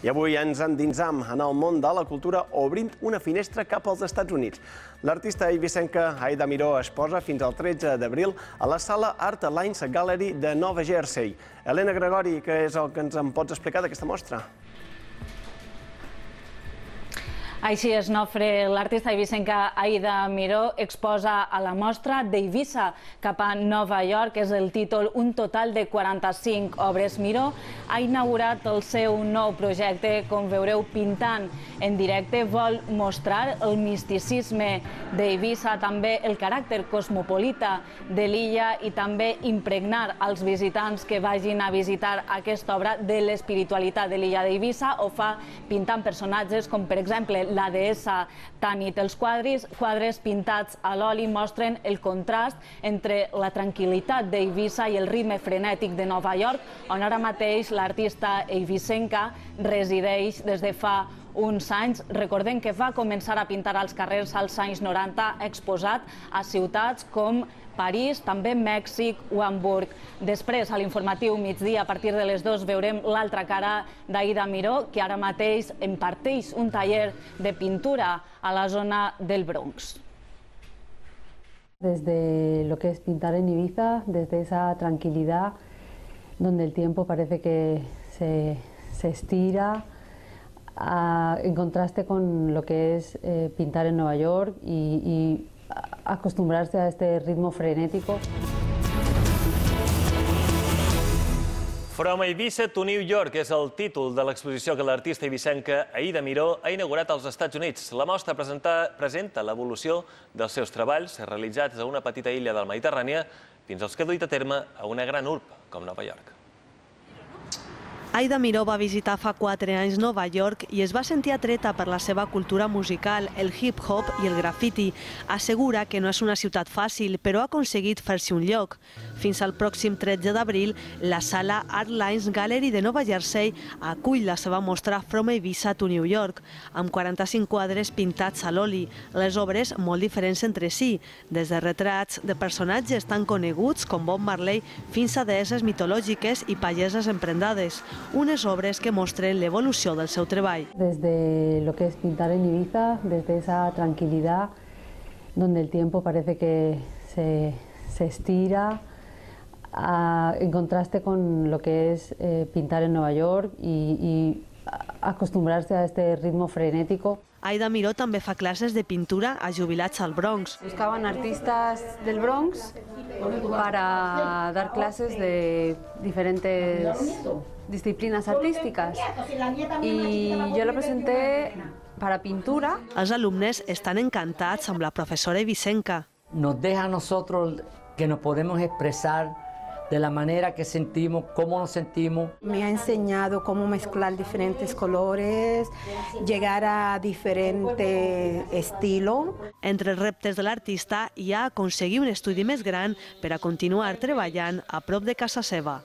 I avui ens endinsam en el món de la cultura obrint una finestra cap als Estats Units. L'artista eivissenca Aida Miró es posa fins al 13 d'abril a la sala Art Alliance Gallery de Nova Jersey. Helena Gregori, què és el que ens en pots explicar d'aquesta mostra? Així es, Nofre, l'artista eivissenca Aida Miró exposa a la mostra d'Eivissa cap a Nova York. És el títol Un total de 45 obres. Miró ha inaugurat el seu nou projecte, com veureu, pintant en directe. Vol mostrar el misticisme d'Eivissa, també el caràcter cosmopolita de l'illa i també impregnar als visitants que vagin a visitar aquesta obra de l'espiritualitat de l'illa d'Eivissa. Ho fa pintant personatges com, per exemple, la deessa Tanit. Els quadres, quadres pintats a l'oli mostren el contrast entre la tranquil·litat d'Eivissa i el ritme frenètic de Nova York, on ara mateix l'artista eivissenca resideix des de fa uns anys. Recordem que va començar a pintar als carrers als anys 90, exposat a ciutats com París, també Mèxic o Hamburg. Després, a l'informatiu migdia, a partir de les dues, veurem l'altra cara d'Aida Miró, que ara mateix imparteix un taller de pintura a la zona del Bronx. Desde lo que es pintar en Ibiza, desde esa tranquilidad, donde el tiempo parece que se, se estira, a, en contraste con lo que es eh, pintar en Nueva York y, y acostumbrarse a este ritmo frenético. From Eivissa to New York és el títol de l'exposició que l'artista eivissenca Aida Miró ha inaugurat als Estats Units. La mostra presenta, l'evolució dels seus treballs realitzats a una petita illa del Mediterrània fins als que ha duit a terme a una gran urb com Nova York. Aida Miró va visitar fa 4 anys Nova York i es va sentir atreta per la seva cultura musical, el hip-hop i el graffiti. Assegura que no és una ciutat fàcil, però ha aconseguit fer-se un lloc. Fins al pròxim 13 d'abril, la sala Art Lines Gallery de Nova Jersey acull la seva mostra From Ibiza to New York, amb 45 quadres pintats a l'oli, les obres molt diferents entre si, des de retrats de personatges tan coneguts com Bob Marley fins a deesses mitològiques i pageses emprendades unes obres que mostren l'evolució del seu treball. Desde lo que es pintar en Ibiza, desde esa tranquilidad, donde el tiempo parece que se, se estira, a, en contraste con lo que es eh, pintar en Nueva York y, y acostumbrarse a este ritmo frenético. Aida Miró també fa classes de pintura a jubilats al Bronx. Buscaban artistas del Bronx para dar clases de diferentes disciplinas artísticas y yo la presenté para pintura. Els alumnes estan encantats amb la professora Vicenca. Nos deja a nosotros que nos podemos expresar de la manera que sentimos, cómo nos sentimos. Me ha enseñado cómo mezclar diferentes colores, llegar a diferente estilo. Entre els reptes de l'artista hi ha aconseguir un estudi més gran per a continuar treballant a prop de casa seva.